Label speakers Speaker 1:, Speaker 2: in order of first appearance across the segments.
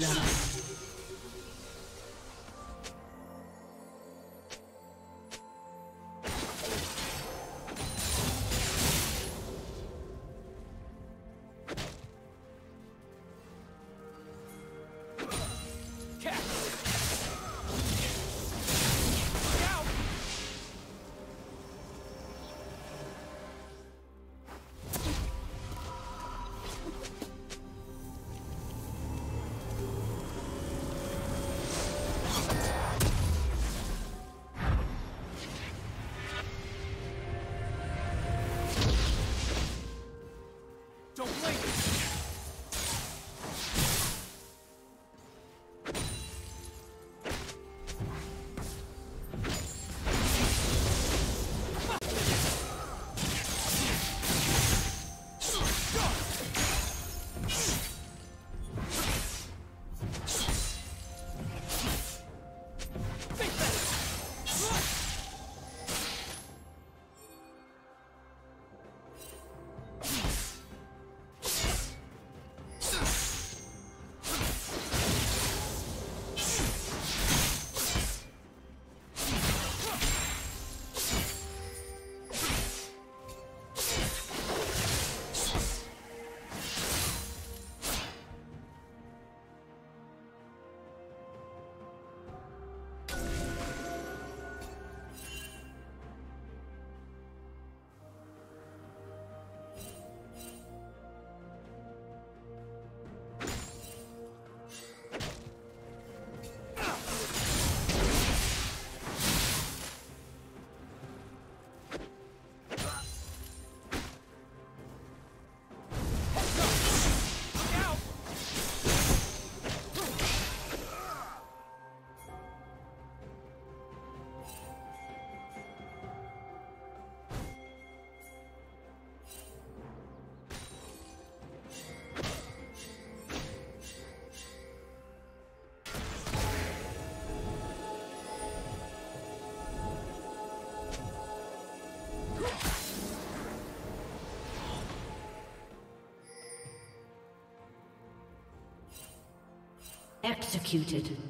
Speaker 1: blood. Don't blink! Executed.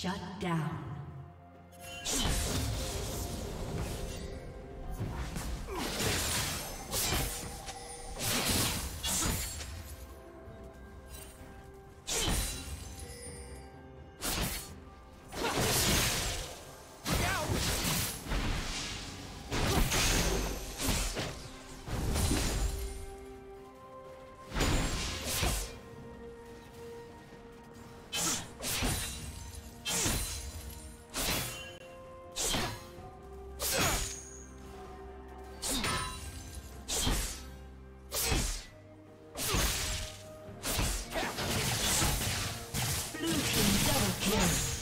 Speaker 1: Shut down. Killing.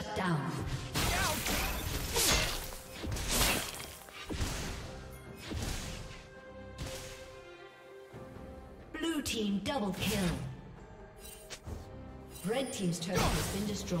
Speaker 1: Shut down. Blue team double kill. Red team's turret has been destroyed.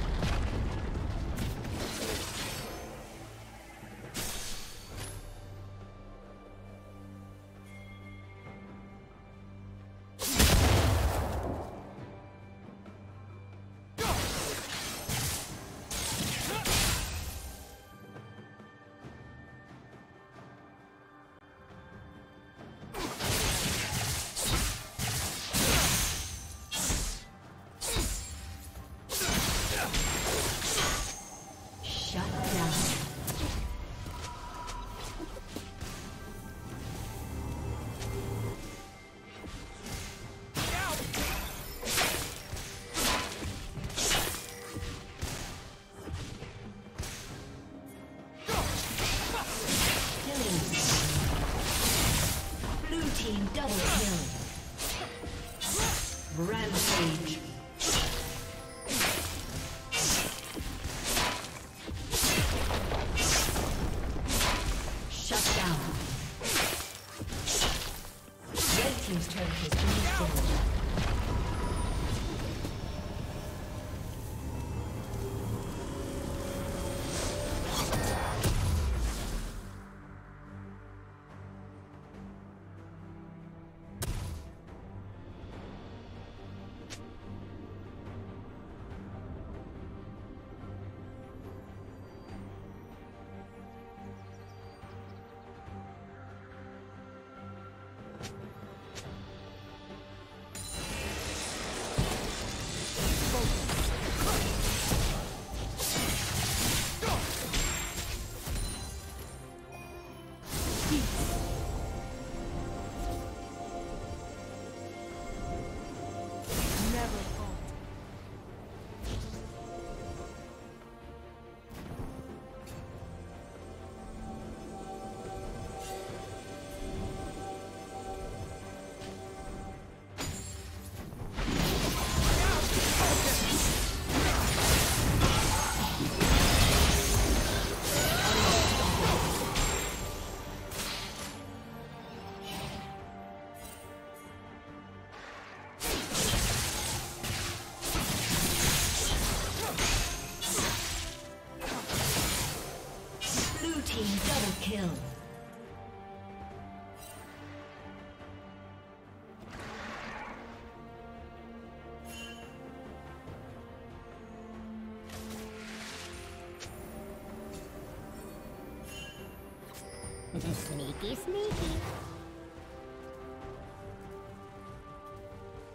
Speaker 2: Sneaky, sneaky.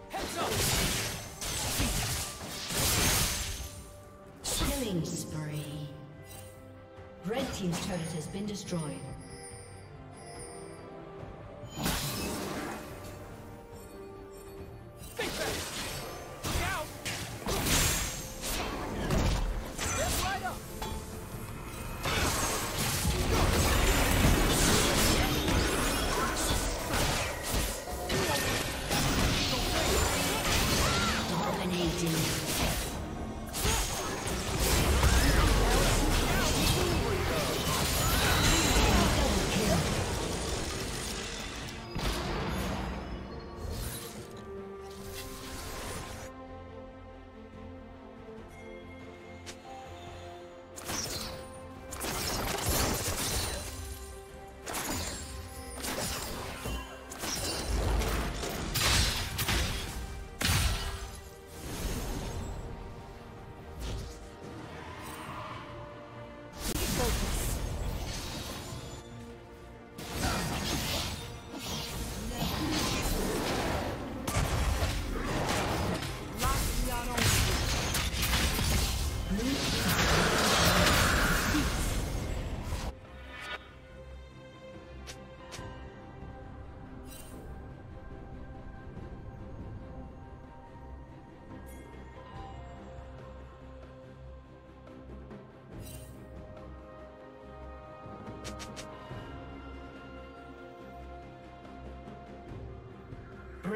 Speaker 3: Heads up!
Speaker 1: Killing spree. Red Team's turret has been destroyed.